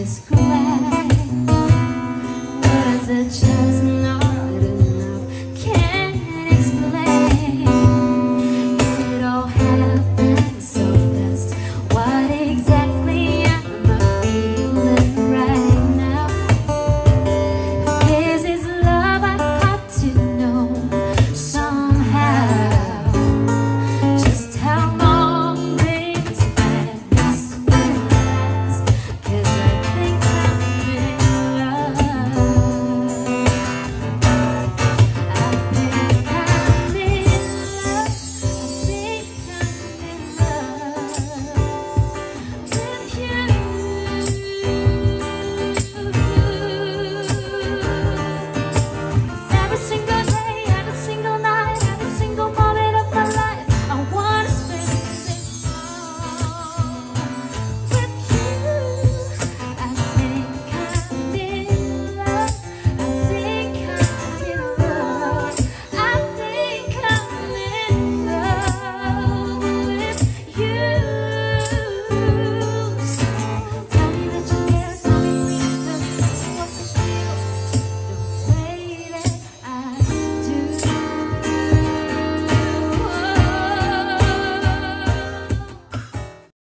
describe what is a child.